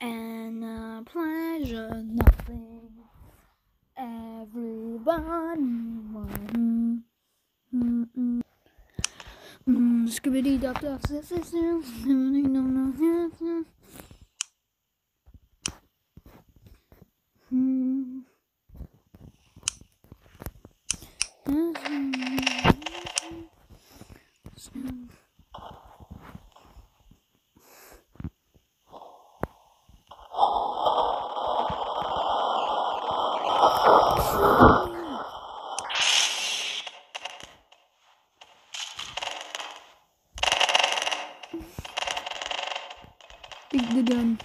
and a pleasure nothing. Everyone. Mm -mm. Mm, Scooby-Doo, duck, duck, sisters, Hmm. Mm-hmm. Big the gun.